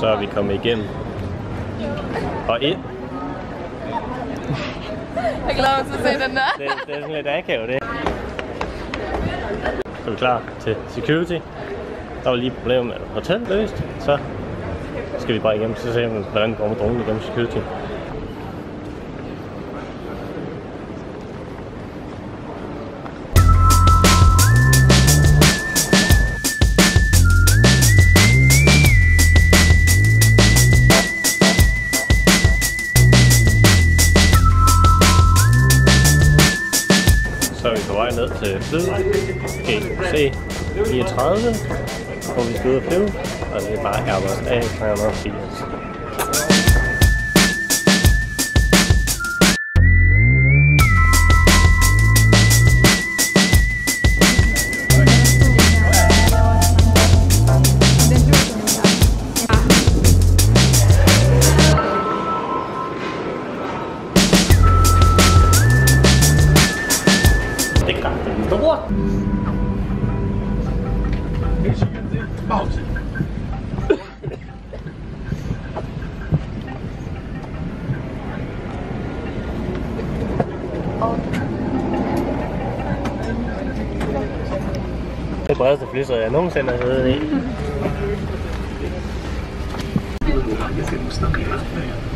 Så er vi kommet igennem. Og ind. Jeg glæder mig til at se den der. Det, det er sådan lidt akavet, det. Så er vi klar til security. Der var lige problemer med hotel løst, så skal vi bare igennem, så se, hvordan det går med dronen igennem security. Vej ned til flyet. GC 34, hvor vi skal ud og flyve. Og det er bare Airbus A380. bredeste flysæde, jeg nogensinde har siddet i. الرؤية المستقيمة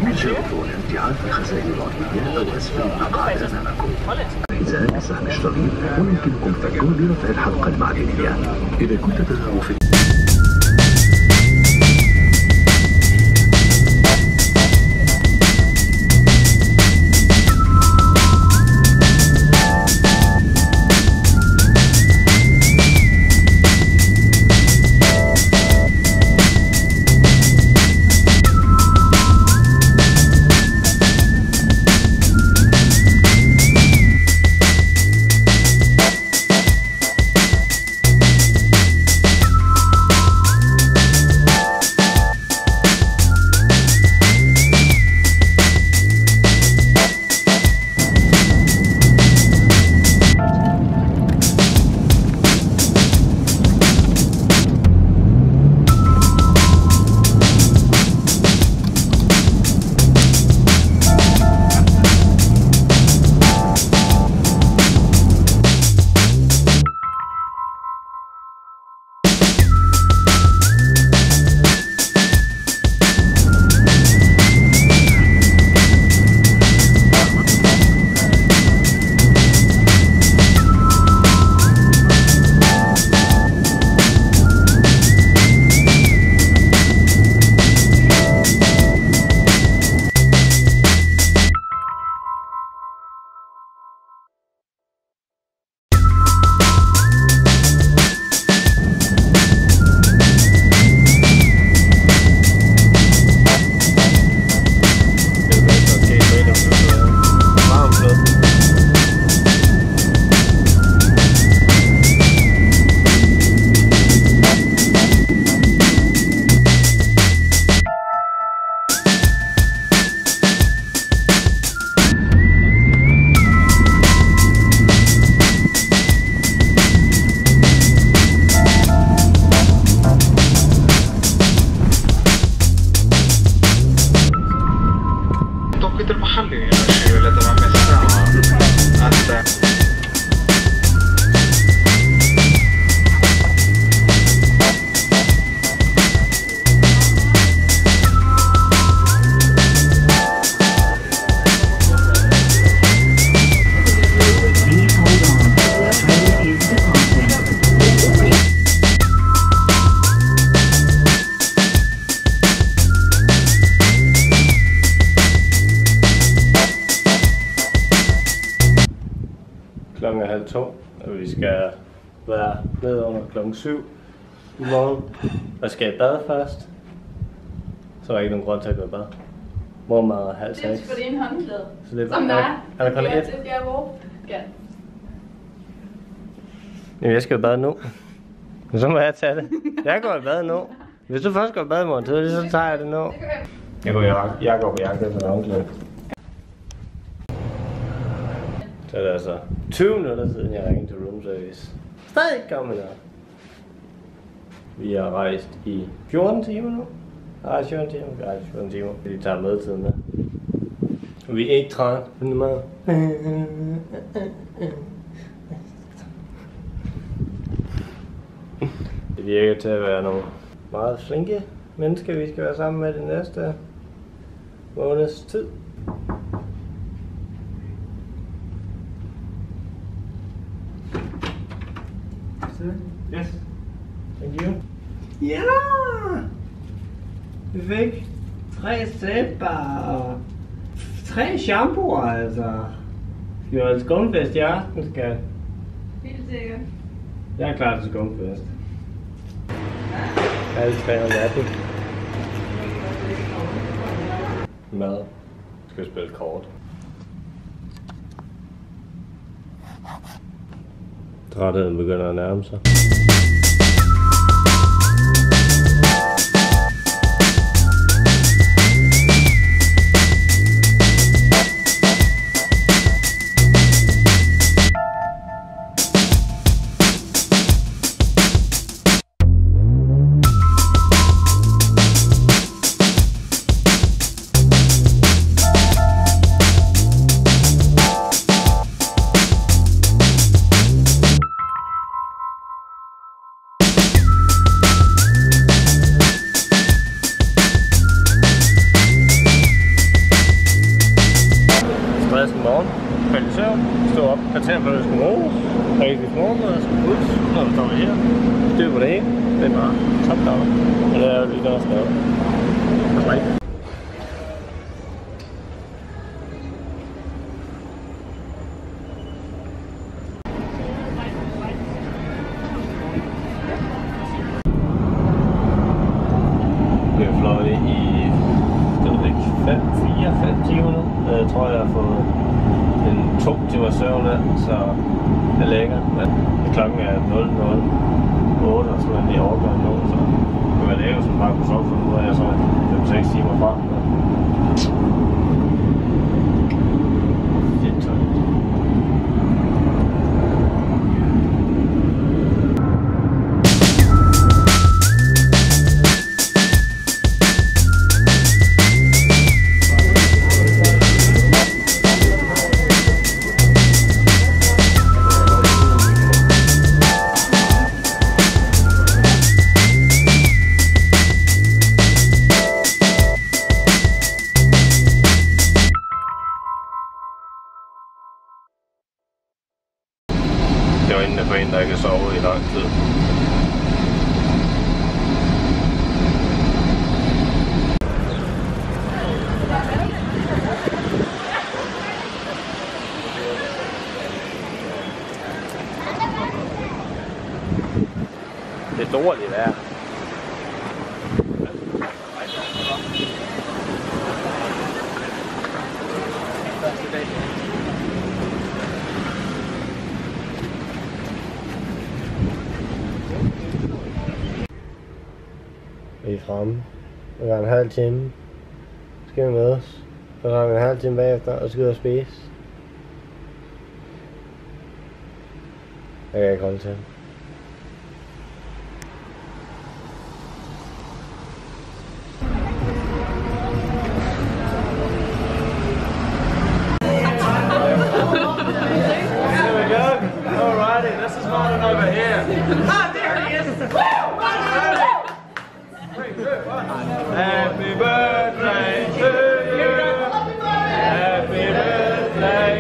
من شرف الامتعاض في خزائن العليا أو أسفل مقاعد أمامكم حذاء سهم الشريط ويمكنكم فكه لرفع الحلقة المعدنية إذا كنت تذهب في halv to, og vi skal være ned under klokken 7 i morgen. Og skal i bad først. Så er der ikke nogen grund til at gå i bad. Morgenmad er halv Det er seks. det er en håndklæde. Så det er Som der er. Er der kun et? Det skal jeg bruge. Ja. Jamen, jeg skal i bad nu. Men så må jeg tage det. Jeg går i bad nu. Hvis du først går i bad i morgen tidlig, så tager jeg det nu. Jeg går, i, jeg går på jagt efter håndklæde. Så er det altså 20 minutter siden, jeg ringede til room service. Stadig ikke kommet noget. Vi har rejst i 14 timer nu. Nej, 14 timer. Nej, 14 timer. Vi tager med tiden. Vi er ikke træt. Men det er meget... Det virker til at være nogle meget flinke mennesker, vi skal være sammen med det næste måneds tid. Yes. Thank you. Ja! Vi fik tre og tre shampooer, altså. Skal vi holde skumfest i aften, skal Helt sikkert. Jeg er klar til skumfest. Alle tre om natten. Mad. Skal vi spille kort. Trætheden begynder at nærme sig. To timer søvn af, så det er lækkert. Men klokken er 008, og sådan er det overgået nu, så det kunne være lækkert, som bare kunne sove for nu, og jeg så 5-6 timer fra. I øjnene inden for en, der ikke har sovet i lang tid. Det er dårligt vejr. Vi er fremme. Vi har en halv time. Så Skal vi med os. Så har vi en halv time bagefter, og så skal vi ud og spise. Jeg kan ikke holde til.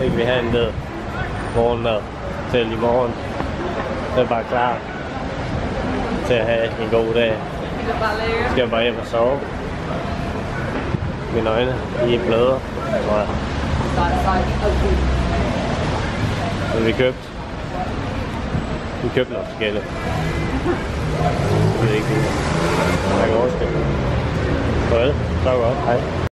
Så kan vi have en handlet morgenmad. til i morgen. Så er bare klar til at have en god dag. Så. Skal jeg bare hjem og sove. Mine øjne, de er bløde, tror jeg. Men vi købte. Vi købte noget forskelligt. Det er ikke, hvad der er forskel. Farvel. Så godt. Hej.